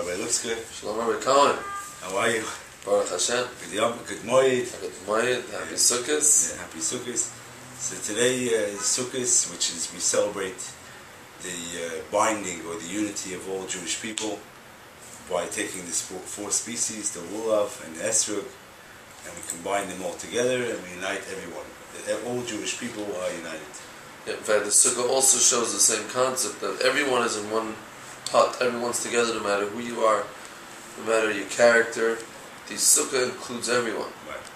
Rabbi Lipsker. Shalom Rabbi Cohen. How are you? Baruch Hashem. Good yom, good morning. Good morning. Happy Sukkot. Yeah, happy Sukkot. So today uh, is Sukkot, which is we celebrate the uh, binding or the unity of all Jewish people by taking these four, four species, the lulav and the esrog, and we combine them all together and we unite everyone. All Jewish people are united. Yeah, in fact, the Sukkah also shows the same concept that everyone is in one hut, everyone's together no matter who you are, no matter your character. The Sukkah includes everyone. Right.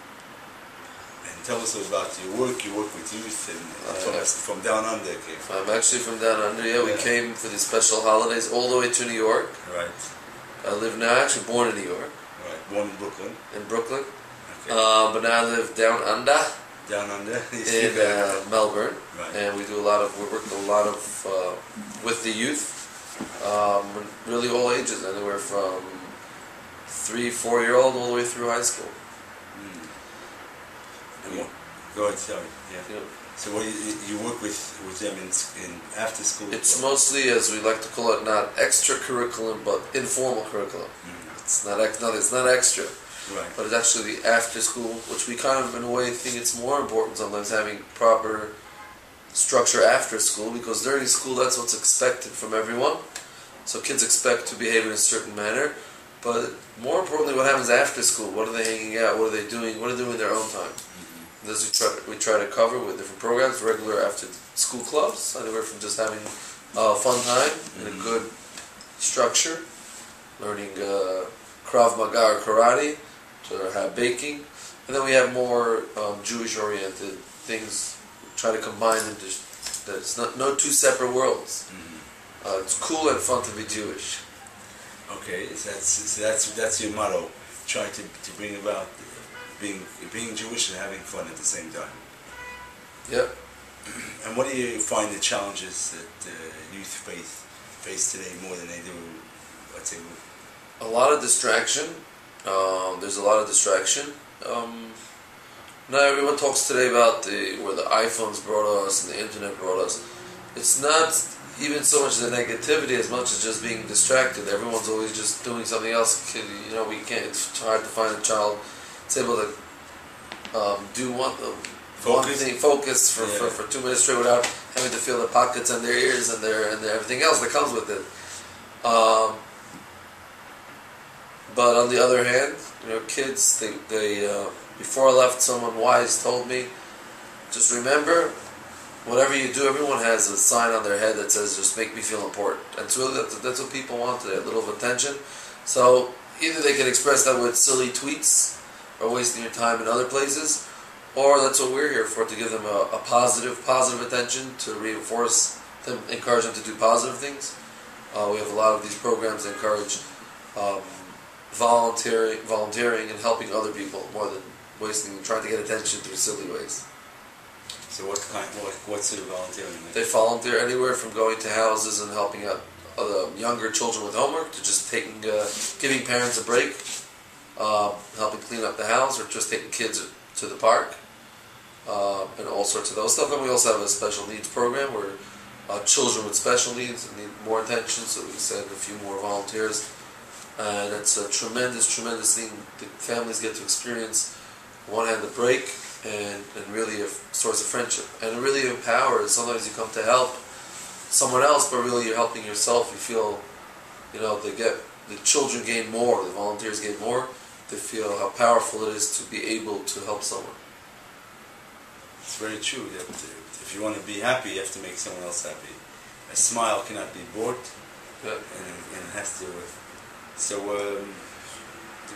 And tell us about your work. You work with youth and Uh, from, from down under. Okay. I'm actually from down under. Yeah, we Yeah. came for these special holidays all the way to New York. Right. I live now, actually born in New York, Right. Born in Brooklyn. in Brooklyn. Okay. Uh, but now I live down under down under. In uh, Melbourne. right. and we do a lot of we work a lot of uh, with the youth, um, really all ages, anywhere from three, four year old all the way through high school. Mm. What- Go ahead. Sorry. Yeah. Know, So what you, you work with with them in, in after school? it's mostly, as we like to call it, not extra curriculum, but informal curriculum. Mm. It's not ex- no, it's not extra, Right. but it's actually the after school, which we kind of in a way think it's more important sometimes having proper structure after school because during school that's what's expected from everyone. So kids expect to behave in a certain manner, but more importantly, what happens after school? What are they hanging out? What are they doing? What are they doing in their own time? Mhm. This we try to, we try to cover with different programs, regular after school clubs, anywhere from just having a fun time in a good structure, learning uh, Krav Maga or karate, to have baking, and then we have more um, Jewish-oriented things. Try to combine them that it's not no two separate worlds. Mhm. Uh, it's cool and fun to be Jewish. Okay. So that's so that's that's your motto. Try to, to bring about being being Jewish and having fun at the same time. Yep. And what do you find the challenges that uh, youth face face today more than they do, let's say, a lot of distraction. Um, there's a lot of distraction. Um, now everyone talks today about the where the iPhones brought us and the internet brought us. It's not even so much the negativity as much as just being distracted. Everyone's always just doing something else. Kid, You know, we can't. It's hard to find a child that's able to um, do one uh, one thing, focus for, for, Yeah. for two minutes straight without having to feel their pockets and their ears and their and their, everything else that comes with it. Um, but on the other hand, you know, kids, they, they uh, before I left, someone wise told me, just remember, whatever you do, everyone has a sign on their head that says, just make me feel important. And that's, that's what people want today, a little of attention. So either they can express that with silly tweets or wasting your time in other places, or that's what we're here for, to give them a, a positive, positive attention, to reinforce them, encourage them to do positive things. Uh, we have a lot of these programs that encourage um, volunteering, volunteering and helping other people more than wasting, trying to get attention through silly ways. so what kind, what, what's the volunteering? like? They volunteer anywhere from going to houses and helping out other younger children with homework to just taking, uh, giving parents a break, uh, helping clean up the house, or just taking kids to the park, uh, and all sorts of those stuff. And we also have a special needs program where uh, children with special needs need more attention, so we send a few more volunteers. And it's a tremendous, tremendous thing. The families get to experience, on one hand, the break, and, and really a source of friendship. And it really empowers. Sometimes you come to help someone else, but really you're helping yourself. You feel, you know, they get the children gain more, the volunteers gain more. They feel how powerful it is to be able to help someone. It's very true that uh, if you want to be happy, you have to make someone else happy. A smile cannot be bought, Yeah. and, and it has to. So, um, you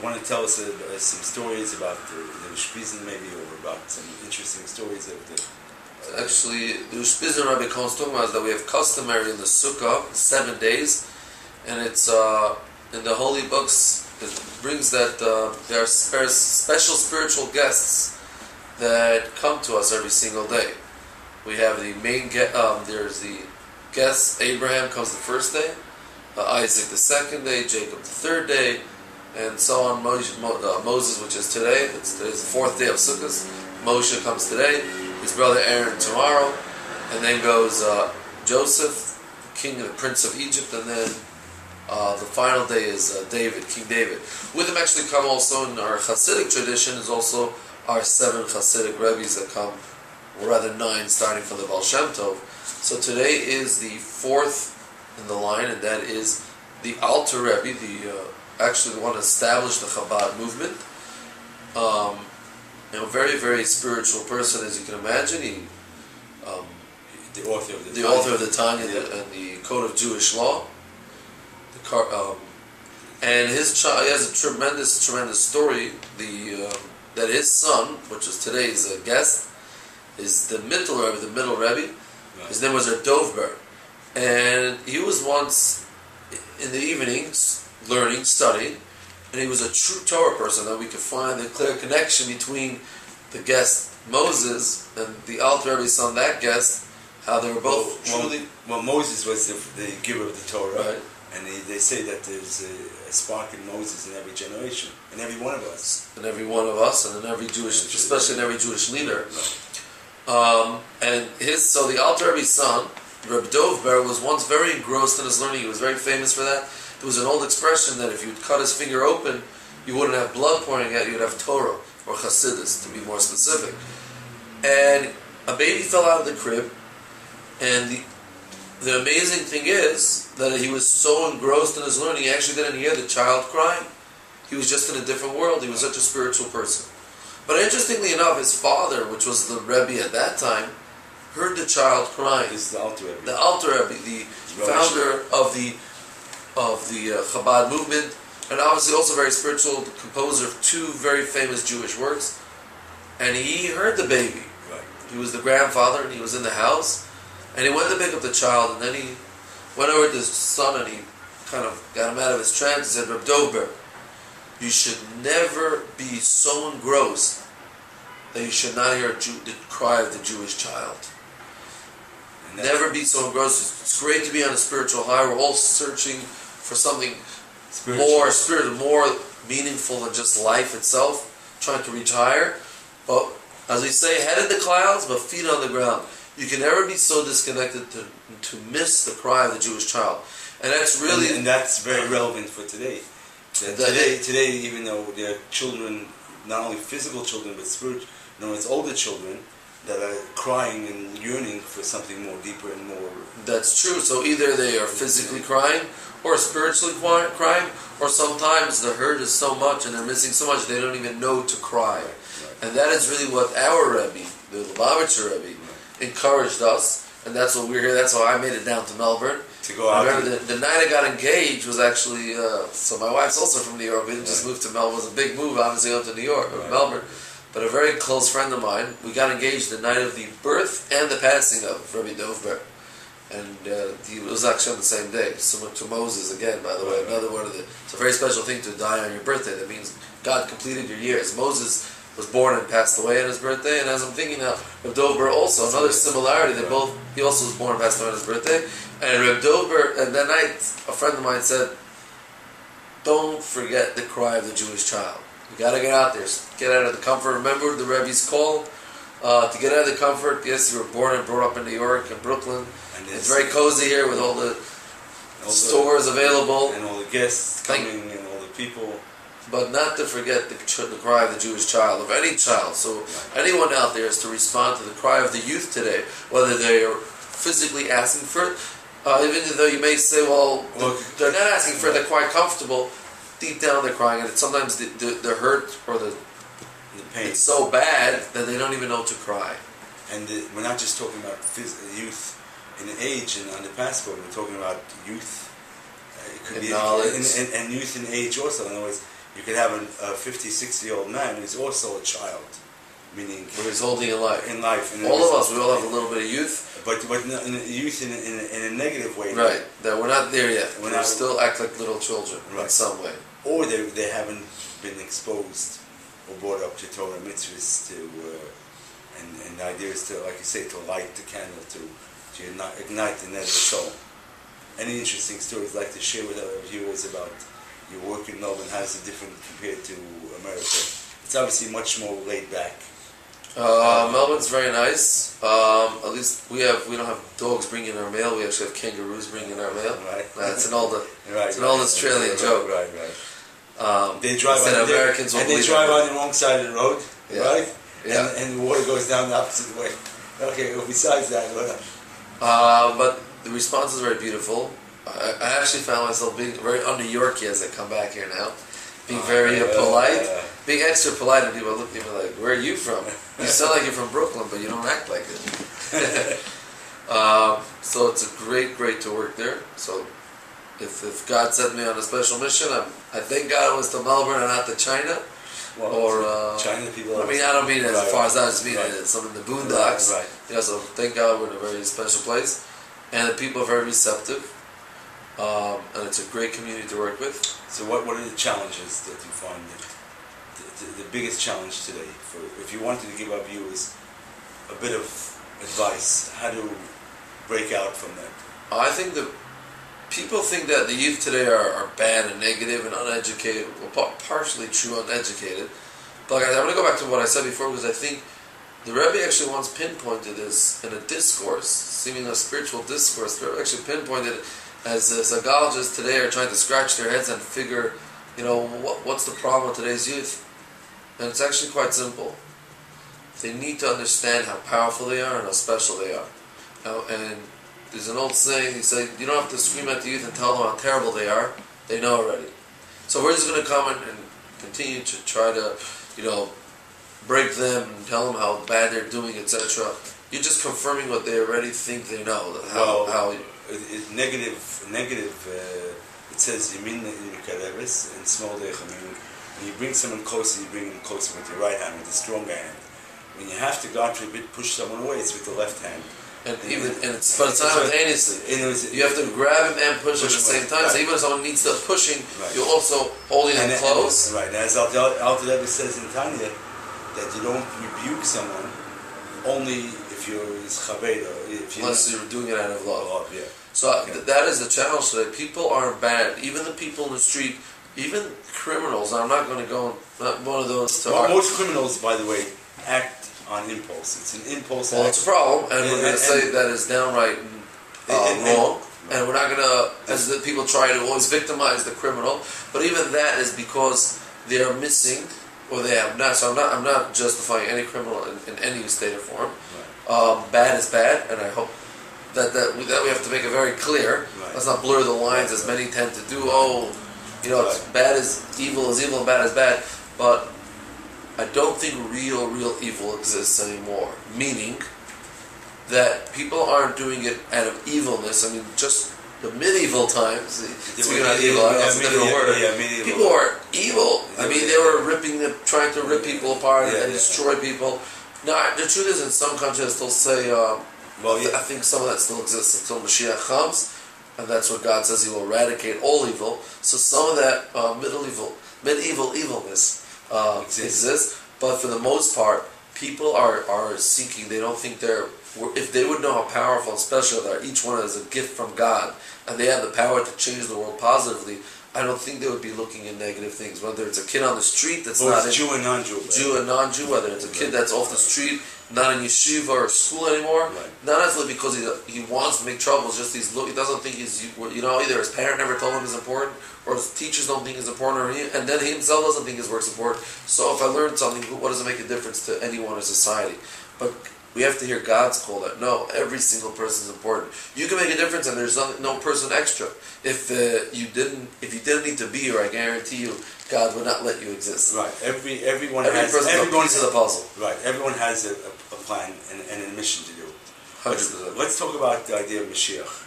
want to tell us uh, uh, some stories about the, the Ushpizin maybe, or about some interesting stories of the. Actually, the Ushpizin Rabbi Cohen's talking about that we have customary in the Sukkah seven days, and it's uh, in the holy books. It brings that uh, there are special spiritual guests that come to us every single day. We have the main guest. Um, there's the guest. Abraham comes the first day, uh, Isaac the second day, Jacob the third day, and so on. Uh, Moses, which is today. It's the fourth day of Sukkot. Moshe comes today. His brother Aaron tomorrow, and then goes uh, Joseph, king and prince of Egypt, and then uh, the final day is uh, David, King David. With them actually come also in our Hasidic tradition is also our seven Hasidic rabbis that come, or rather nine, starting from the Baal Shem Tov. So today is the fourth in the line, and that is the Alter Rebbe, the uh, actually the one that established the Chabad movement. Um, you know, very very spiritual person, as you can imagine. He, um, the author of the, the author of the Tanya and the, and the Code of Jewish Law. The car, um, and his child he has a tremendous tremendous story. The um, that his son, which is today's uh, guest, is the middle Rebbe, the middle Rebbe. Right. His name was Reb Dovber, and he was once in the evenings learning, studying, and he was a true Torah person. That we could find the clear connection between the guest Moses and the Alter Rebbe's son, that guest, how they were both well, truly well, Moses was the, the giver of the Torah, right. and he, they say that there's a, a spark in Moses in every generation, in every one of us. in every one of us and in every Jewish, especially in every Jewish leader. Right. Um, and his so the Alter Rebbe's son, Reb Dovber, was once very engrossed in his learning. He was very famous for that. There was an old expression that if you'd cut his finger open, you wouldn't have blood pouring out. You'd have Torah or Chassidus, to be more specific. And a baby fell out of the crib, and the the amazing thing is that he was so engrossed in his learning, he actually didn't hear the child crying. He was just in a different world. He was such a spiritual person. But interestingly enough, his father, which was the Rebbe at that time, heard the child crying. This is the Alter Rebbe. The Alter Rebbe, the founder of the of the uh, Chabad movement, and obviously also very spiritual composer of two very famous Jewish works. And he heard the baby. Right. He was the grandfather, and he was in the house, and he went to pick up the child, and then he went over to his son, and he kind of got him out of his trance. He said, "Reb Dovber, you should never be so engrossed that you should not hear Jew, the cry of the Jewish child. Never be so engrossed. It's great to be on a spiritual high. We're all searching for something spiritual. more spiritual, more meaningful than just life itself, trying to reach higher. But as we say, head in the clouds, but feet on the ground. You can never be so disconnected to, to miss the cry of the Jewish child. And that's really, and, and that's very relevant for today. That today, today, even though there are children, not only physical children but spiritual, you know, it's older children that are crying and yearning for something more deeper and more. that's true. So either they are physically crying or spiritually crying, or sometimes the hurt is so much and they're missing so much they don't even know to cry. And that is really what our Rebbe, the Lubavitcher Rebbe, encouraged us. And that's what we're here. That's why I made it down to Melbourne. To go I out. remember the, the night I got engaged was actually uh, so my wife's also from New York. We didn't just Right. move to Melbourne. It was a big move, obviously, up to New York, or Right. Melbourne. But a very close friend of mine, we got engaged the night of the birth and the passing of Rabbi Dovber. And uh, he was actually on the same day, similar to Moses again, by the way. Another one of the. It's a very special thing to die on your birthday. That means God completed your years. Moses was born and passed away on his birthday, and as I'm thinking now, Reb Dovber also another similarity. They both he also was born and passed away on his birthday, and Reb Dovber. And that night, a friend of mine said, "Don't forget the cry of the Jewish child. Got to get out there, get out of the comfort. Remember the Rebbe's call." Uh, to get out of the comfort, yes, you were born and brought up in New York and Brooklyn. And It's very cozy here with all the all the- stores available. and all the guests Thank- coming and all the people. But not to forget the, the cry of the Jewish child, of any child. So anyone out there is to respond to the cry of the youth today, whether they are physically asking for it, uh, even though you may say, well, Well, they're not asking for it, they're quite comfortable. Deep down, they're crying, and it's sometimes the, the, the hurt or the The pain. it's so bad that they don't even know to cry. And the, we're not just talking about youth in age and on the passport. We're talking about youth. Uh, it could In be knowledge. And, and, and youth in age also. In other words, you could have an, a 50, 60 year old man who's also a child, meaning Where he's holding in life. in life. In All of us, we all have a little bit of youth. But but no, in, youth in, a- in, a, in a negative way. Right, that we're not there yet. We're we not- still act like little children in some way. Or they, they haven't been exposed or brought up to Torah mitzvahs to, uh, and, and the idea is to, like you say, to light the candle, to, to ignite, ignite the nether soul. Any interesting stories like to share with our viewers about your work in Melbourne? How is it different compared to America? It's obviously much more laid back. Uh, Melbourne's very nice. Um, at least we have we don't have dogs bringing our mail. We actually have kangaroos bringing our mail. Right. That's an old Right, it's an old Australian right, joke. Right, right. Um, They drive on Americans and they drive on the wrong side of the road, Yeah. right? Yeah. And, and the water goes down the opposite way. Okay. Well, besides that, what else? Uh, but the response is very beautiful. I, I actually found myself being very un-New Yorky as I come back here now, being very uh, Uh, polite, uh, being extra polite, and people look at me like, "Where are you from? You sound like you're from Brooklyn, but you don't act like it." um, so it's a great, great to work there. So if, if God sent me on a special mission, I'm, I thank God it was to Melbourne and not to China. well, Or, uh, China people. I mean, I don't mean as Right, far as I just mean right. it. Some in the boondocks. Right. Yeah, so thank God we're in a very special place, and the people are very receptive, um, and it's a great community to work with. So what, what are the challenges that you find that the, the, the biggest challenge today for if you wanted to give our viewers a bit of advice how to break out from that I think that people think that the youth today are, are bad and negative and uneducated. Well, partially true, uneducated. But I, I'm going to go back to what I said before because I think the Rebbe actually once pinpointed this in a discourse, seemingly a spiritual discourse. The Rebbe actually pinpointed as uh, psychologists today are trying to scratch their heads and figure, you know, what, what's the problem with today's youth? And it's actually quite simple. They need to understand how powerful they are and how special they are. Now, and there's an old saying, he said, you don't have to scream at the youth and tell them how terrible they are. They know already. So we're just going to come and, and continue to try to, you know, break them and tell them how bad they're doing, etc. You're just confirming what they already think they know. How, Well, how it, it, negative negative uh, it says yamin karevis and small dechamin when you bring someone closer you bring them closer with your right hand with a strong hand when you have to God forbid push someone away it's with the left hand and even and it's but simultaneously. And it was- You have to grab him and push, at the same time. So even if someone needs the pushing, Right. you're also holding And- and- close. right, and as Alter Rebbe says in Tanya, that you don't rebuke someone only if you're his chaveda, if you're Unless you're doing it out of love. love, yeah. So uh, Okay. th- that is the challenge today. People aren't bad. Even the people in the street, even criminals. I'm not going to go. Not one of those to Well, most criminals, by the way, act on impulse. It's an impulse Well, it's a problem, and, And- we're going to say that is downright uh, And- and- wrong. And we're not going to, as the people try to always victimize the criminal, but even that is because they are missing, or they have not. So I'm not. I'm not justifying any criminal in, in any state or form. Um, bad is bad, and I hope that that we, that we have to make it very clear. Right. Let's not blur the lines as many tend to do. Oh, you know, it's Right. bad is evil is evil and bad is bad. But I don't think real, real evil exists anymore. Meaning that people aren't doing it out of evilness. I mean, just the medieval times. Speaking of evil, it's a Yeah, different medieval- word. yeah, medieval. People were evil. I mean, they were ripping, them, trying to rip people apart Yeah, and yeah. destroy people. Now, the truth is, in some countries, they'll say, um, Well, I think some of that still exists until Mashiach comes, and that's what God says He will eradicate all evil. So some of that uh, medieval, medieval evilness uh, Exists. but for the most part, people are, are seeking. They don't think they're. If they would know how powerful and special they are, each one is a gift from God, and they have the power to change the world positively. I don't think they would be looking at negative things. Whether it's a kid on the street that's not in, Jew and non-Jew. Jew and non-Jew, whether it's a kid that's off the street, not in yeshiva or school anymore, Right. not necessarily because he, he wants to make trouble, it's just he's look, he doesn't think he's, you know, either his parent never told him it's important, or his teachers don't think it's important, or he, and then he himself doesn't think his work's important. So if I learn something, what does it make a difference to anyone in society? But we have to hear God's call that no, every single person is important. You can make a difference, and there's no, no person extra. If uh, you didn't, if you didn't need to be here, I guarantee you, God would not let you exist. Right. Every everyone Every has person is a piece of the puzzle. right. Everyone has a, a, plan and, and a mission to do. Let's, let's talk about the idea of Mashiach.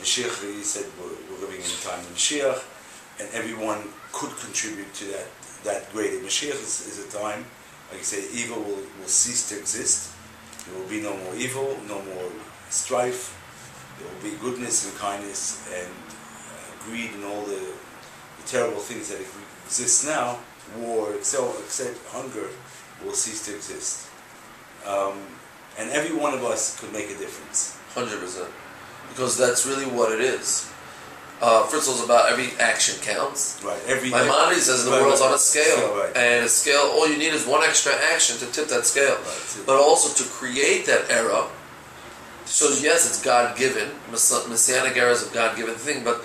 Mashiach, you said we're, we're living in a time of Mashiach, and everyone could contribute to that that greater. Mashiach is, is a time, like you say, evil will, will cease to exist. There will be no more evil, no more strife. There will be goodness and kindness and uh, greed and all the, the terrible things that exist now. War, except, except hunger, will cease to exist. Um, and every one of us could make a difference. Hundred percent, because that's really what it is. Uh, first of all, it's about every action counts. Right. Every Maimonides says the right, world's right. on a scale, Scale, right. and a scale. All you need is one extra action to tip that scale, but also to create that era. So yes, it's God given. Messianic era is a God given thing, but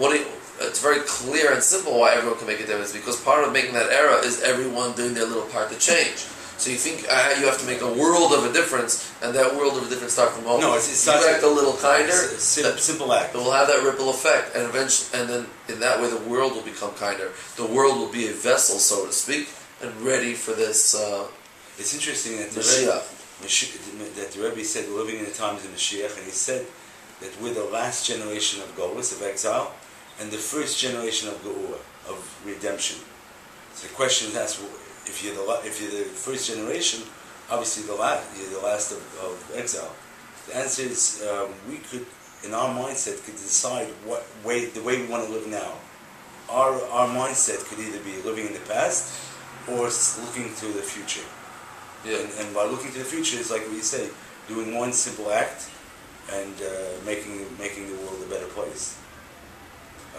what it, it's very clear and simple why everyone can make a difference because part of making that era is everyone doing their little part to change. So you think uh, you have to make a world of a difference, and that world of a difference start from home. No, it's- it's you act a little kinder. It's a that- simple act. it will have that ripple effect, and eventually, and then in that way, the world will become kinder. The world will be a vessel, so to speak, and ready for this uh, It's interesting that the. Mashiach, that the Rebbe said we're living in the times of Mashiach, and he said that we're the last generation of Golas, of exile, and the first generation of Geula, of redemption. So the question is asked, if you're the if you're the first generation, obviously the last you're the last of, of exile. The answer is um, we could, in our mindset, could decide what way the way we want to live now. Our our mindset could either be living in the past or looking to the future. yeah. And, and by looking to the future is like you say, doing one simple act and uh, making making the world a better place.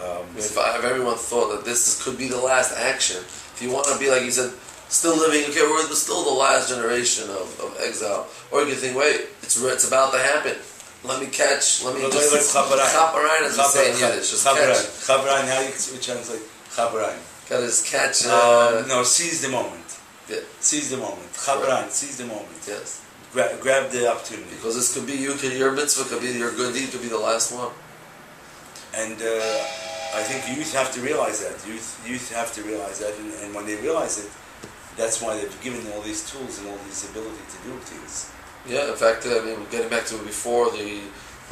Um, If, I, if everyone thought that this could be the last action, if you want to be like you said, still living, okay, we're still the last generation of, of exile, or you can think, wait, it's it's about to happen. Let me catch. Let me just let's chaperai. chaperai, as in Yiddish. Just Chaperai. catch. Chaperai. Now you can translate chaperai. Got to just catch. Um, Uh, no, seize the moment. Yeah. Seize the moment. Chaperai. Seize the moment. yes, Gra- grab the opportunity. because this could be you. Could your mitzvah could be your good deed. Could be the last one. And uh, I think youth have to realize that. Youth youth have to realize that, and, and when they realize it, that's why they've given all these tools and all these ability to do things. Yeah, in fact, I mean, getting back to before, the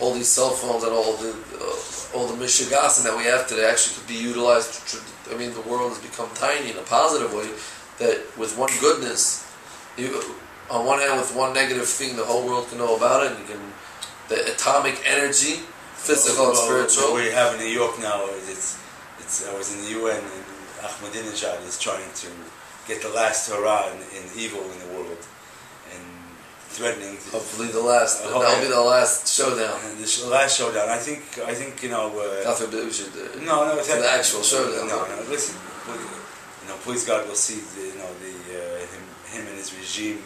all these cell phones and all the uh, all the mishigasin that we have today actually could be utilized. To, I mean, the world has become tiny in a positive way. That with one goodness, you on one hand with one negative thing, the whole world can know about it. And you can the atomic energy, physical and Well, spiritual. What we have in New York now is it's, it's I was in the UN and Ahmadinejad is trying to get the last hurrah in, in evil in the world and threatening Hopefully, the last Oh, that'll be the last showdown. and the last showdown. I think I think you know. Uh, forbid we should. Uh, no, no, for the actual showdown. No, no. Listen, you know, please God, will see the, you know the uh, him, him and his regime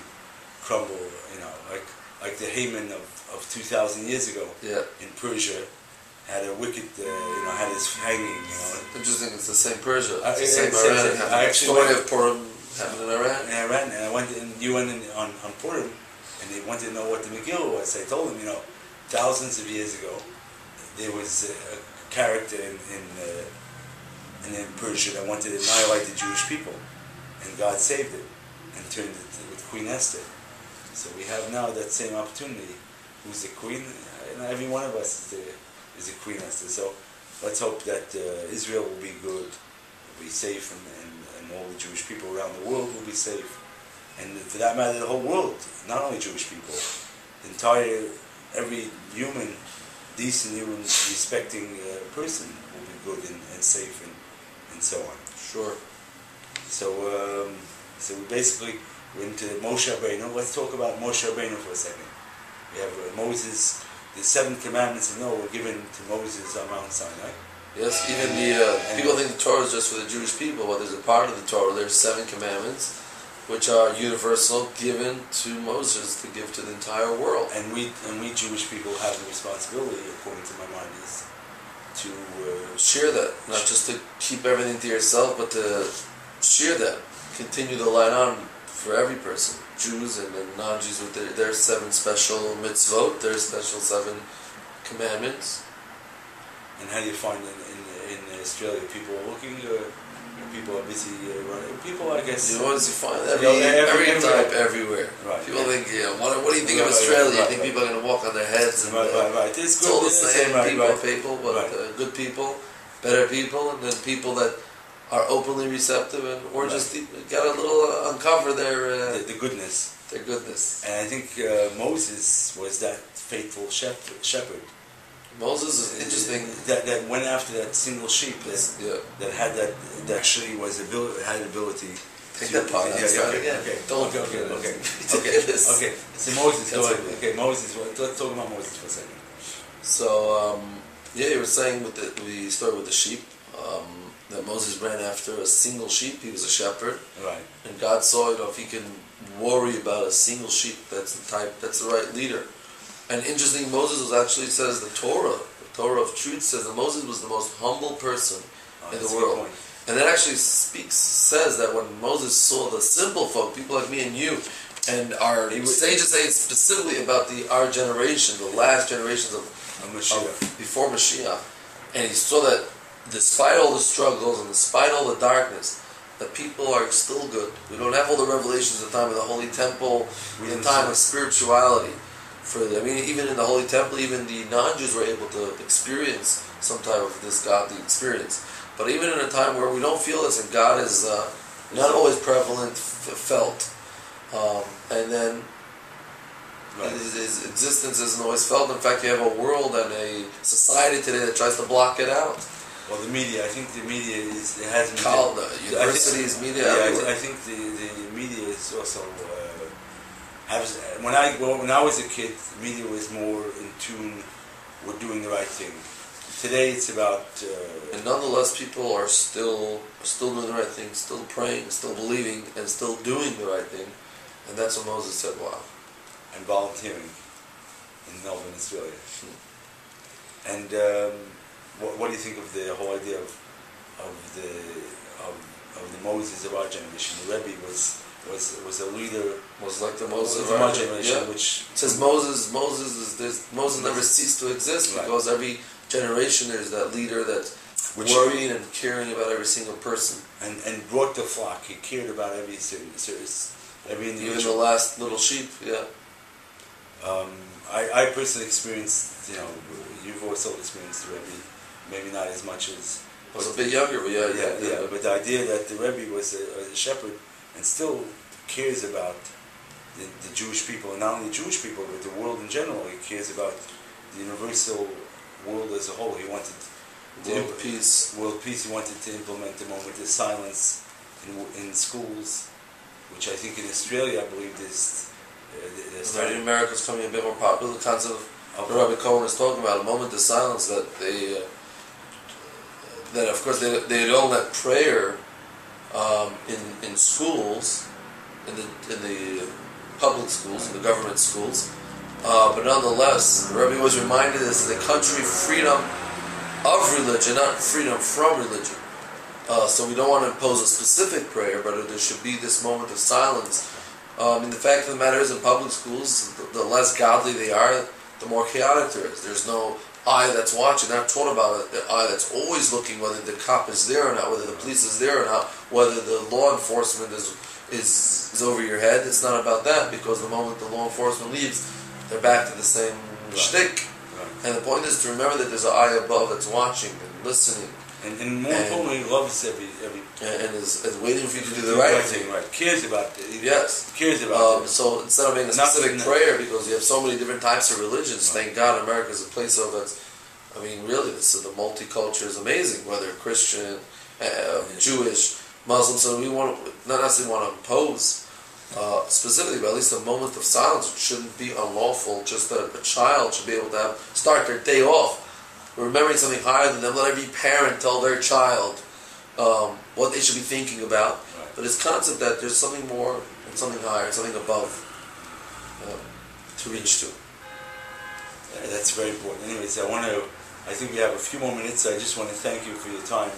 crumble. You know, like like the Haman of, of two thousand years ago yeah, in Persia had a wicked, uh, you know, had his hanging. You know, interesting. It's the same Persia. Uh, It's the same Iran. It I actually story went- of Purim happened in Iran. and I and I went and you went in on on Purim, and they wanted to know what the Megillah was. I told them, you know, thousands of years ago, there was a character in in, uh, in, in Persia that wanted to annihilate the Jewish people, and God saved it and turned it with Queen Esther. So we have now that same opportunity. Who's the queen? And every one of us is the is a Queen Esther. So let's hope that uh, Israel will be good, will be safe, and, and, and all the Jewish people around the world will be safe. And for that matter, the whole world, not only Jewish people, the entire, every human, decent human, respecting uh, person will be good and, and safe and, and so on. Sure. So, um, so we basically went to Moshe Rabbeinu. Let's talk about Moshe Rabbeinu for a second. We have uh, Moses, the seven commandments of Noah were given to Moses on Mount Sinai. Yes, even the uh, people think the Torah is just for the Jewish people, but there's a part of the Torah. There's seven commandments, which are universal, given to Moses to give to the entire world. And we and we Jewish people have the responsibility, according to my mind, is to uh, Share that, not just to keep everything to yourself, but to share that, continue the light on for every person, Jews and, and non-Jews with their, their seven special mitzvot, their special seven commandments. and how do you find in, in, in Australia people are looking, uh, people are busy uh, running. People, I guess. You always find every, Yeah, every- every, everywhere. type everywhere. Right. People think, yeah, what, what do you think Right, of Australia? right, you think people are going to walk on their heads? And, Right, right, right. It's, It's all the same. people people, but uh, good people, better people, and then people that are openly receptive and or Right. just got a little uh, uncover their uh, The, the goodness. their goodness. And I think uh, Moses was that faithful shepherd. shepherd Moses is interesting. That, that went after that single sheep that, Yeah, that had that, that actually was abil- had ability. take that part out. Yeah, okay, again. Okay, Don't okay, okay, okay, okay, okay. So Moses, go ahead. okay. Moses. well, Let's talk about Moses for a second. So um, Yeah, you were saying with the we started with the sheep um, that Moses ran after a single sheep. He was a shepherd, Right. and God saw you know if he can worry about a single sheep, that's the type, that's the right leader. And interesting, Moses was actually says the Torah, the Torah of truth says that Moses was the most humble person Oh, in the world. And that actually speaks says that when Moses saw the simple folk, people like me and you, and our He was- sages say specifically about the our generation, the last generations of, I'm a of before Mashiach, and he saw that despite all the struggles and despite all the darkness, that people are still good. We don't have all the revelations at the time of the Holy Temple, We in the time of spirituality. For the, I mean, even in the Holy Temple, even the non-Jews were able to experience some type of this godly experience. But even in a time where we don't feel this, and God is uh, not always prevalent, f- felt, um, and then Right. his, his existence isn't always felt. In fact, you have a world and a society today that tries to block it out. Well, the media. I think the media is it has media. Call the universities, media, Yeah, I, I think the, the media is also uh, has when I well, when I was a kid, the media was more in tune with doing the right thing. Today, it's about uh, And nonetheless, people are still still doing the right thing, still praying, still believing, and still doing the right thing. And that's what Moses said. Wow. and volunteering in Melbourne, Australia. And um, what, what do you think of the whole idea of of the of, of the Moses of our generation? The Rebbe was was was a leader Was like the Moses of our generation, Yeah. which It says Moses. Moses is this. Moses never ceased to exist Right. because every generation there's that leader that Which- worrying and caring about every single person. and, and brought the flock. He cared about every certain every Even the last little sheep. Yeah. Um, I, I personally experienced, you know, you've also experienced the Rebbe, maybe not as much as I Was a bit younger, but yeah, yeah, yeah, But the idea that the Rebbe was a, a shepherd and still cares about the, the Jewish people, and not only Jewish people, but the world in general. He cares about the universal world as a whole. He wanted World peace. World peace. He wanted to implement the moment of silence in, in schools, which I think in Australia, I believe, is. Uh, they're Right, in starting America, it's becoming a bit more popular. The concept of of- Rabbi Cohen is talking about, a moment of silence, that they, uh, that of course they, they don't let prayer um, in in schools, in the in the public schools, in the government schools, uh, but nonetheless, the Rebbe was reminded this is a country freedom of religion, not freedom from religion. Uh, so we don't want to impose a specific prayer, but there should be this moment of silence. Um, and the fact of the matter is, in public schools, the, the less godly they are, the more chaotic there is. There's no eye that's watching. Not taught about it. The eye that's always looking whether the cop is there or not, whether the police is there or not, whether the law enforcement is is, is over your head. It's not about that because the moment the law enforcement leaves, they're back to the same Right. shtick. Right. And the point is to remember that there's an eye above that's watching and listening And, and more And- importantly, loves every every and, is, is waiting for you to do the right thing. right? Cares about it. Yes. cares about Um, it. so instead of being a specific prayer, because you have so many different types of religions, Right. thank God America is a place of that's. I mean, really, this is the multiculture is amazing. Whether Christian, uh, Jewish, Muslim, so we want to, not necessarily want to impose uh, specifically, but at least a moment of silence shouldn't be unlawful. Just that a child should be able to have start their day off remembering something higher than them. Let every parent tell their child um, what they should be thinking about. Right. But this concept that there's something more and something higher, something above uh, to reach to. Yeah, that's very important. Anyways, I want to. I think we have a few more minutes. So I just want to thank you for your time,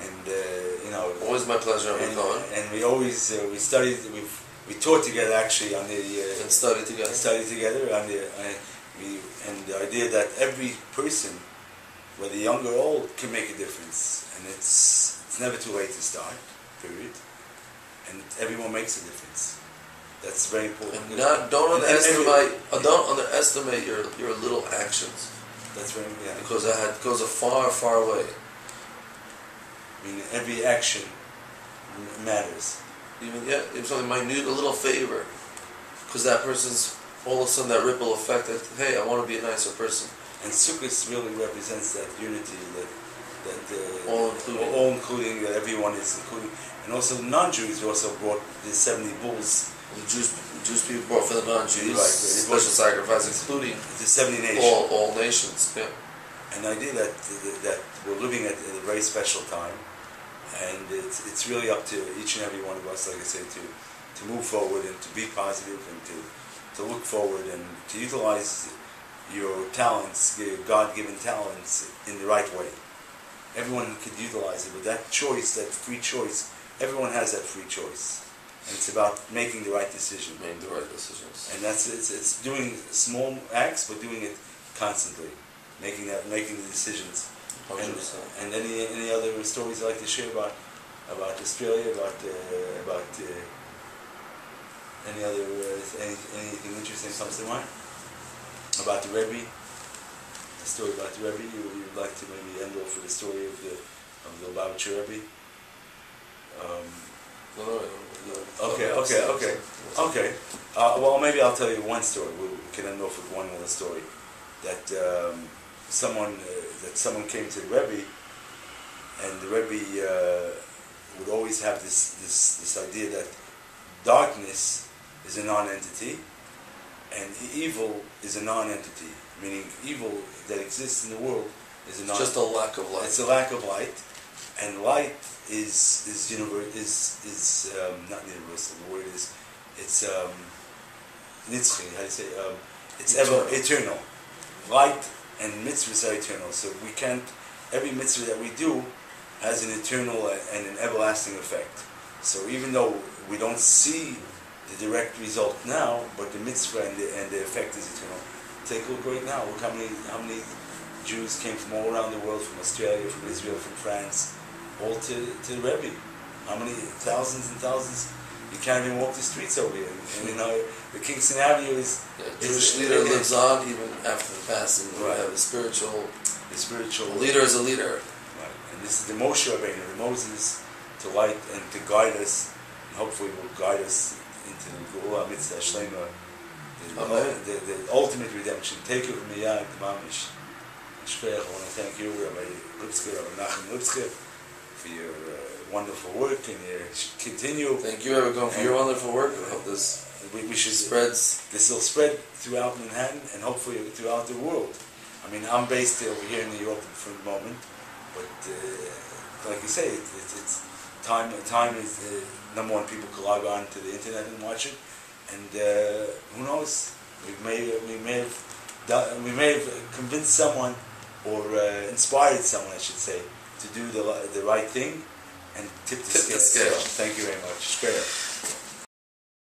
and uh, you know, Always my pleasure, and, and we always uh, we studied we we taught together actually on the uh, and study together. study together on the uh, we and the idea that every person, whether young or old, can make a difference, and it's it's never too late to start. Period. And everyone makes a difference. That's very important. And not, don't And- and every- underestimate, uh, don't underestimate your, your little actions That's very yeah. because that goes a far, far way. I mean, every action matters. Even yeah, even something minute, a little favor, because that person's all of a sudden that ripple effect that hey, I want to be a nicer person. And Sukkot really represents that unity, that that uh, All including. all including that everyone is including, and also non-Jews also brought the seventy bulls, The Jews, Jews people brought for the non-Jews Right, uh, right. special sacrifice, including the seventy nations, all all nations. Yeah. an idea that uh, that we're living at, at a very special time, and it's it's really up to each and every one of us, like I say, to to move forward and to be positive and to to look forward and to utilize your talents, your God-given talents, in the right way. Everyone could utilize it, but that choice, that free choice, everyone has that free choice, and it's about making the right decision. Making the right decisions. And that's it's, it's doing small acts, but doing it constantly, making that making the decisions. And, 100%. and any any other stories you'd like to share about about Australia, about uh, about uh, any other uh, any, anything interesting comes to mind about the Rebbe? Story about the Rebbe. You would like to maybe end off with a story of the of the Lubavitcher Rebbe. Um, No, no, no, no. Okay, okay, okay. Okay. Uh, well, maybe I'll tell you one story. We, we can end off with one little story. That um, someone uh, that someone came to the Rebbe, and the Rebbe uh, would always have this, this this idea that darkness is a non-entity, and evil is a non-entity. Meaning, evil that exists in the world is a It's non. just a lack of light. It's a lack of light, and light is is univer- is is um, not universal. The word is it's um, nitzchi. How do you say? Um, it's ever eternal. Light and mitzvahs are eternal. So we can't. Every mitzvah that we do has an eternal and an everlasting effect. So even though we don't see the direct result now, but the mitzvah and the, and the effect is eternal. Take a look right now. Look how many how many Jews came from all around the world, from Australia, from Israel, from France, all to, to the Rebbe. How many thousands and thousands? You can't even walk the streets over here. And, you know, the Kingston Avenue is Yeah, Jewish leader it- lives on even after the passing. We Right. have a spiritual the spiritual a leader is a leader. Right. And this is the Moshe Rabbeinu, the Moses, to light and to guide us, and hopefully will guide us into the Geula Mitzvah Shlema, the, the, the ultimate redemption. Take it from Miyad, the Mamish. Shpeach, I want to thank you, Rabbi Lipsker, Rabbi Menachem Lipsker, for your uh, wonderful work and your continue. Thank you, everyone, for your wonderful work. I hope this We, we should spreads. this will spread throughout Manhattan and hopefully throughout the world. I mean, I'm based over here in New York for the moment, but uh, like you say, it, it, it's time. Time is uh, number one. People can log on to the internet and watch it, and uh, who knows? We may we may have done, we may have convinced someone or uh, inspired someone, I should say, to do the the right thing and tip the Tip the scale. scale. Thank you very much. Spare.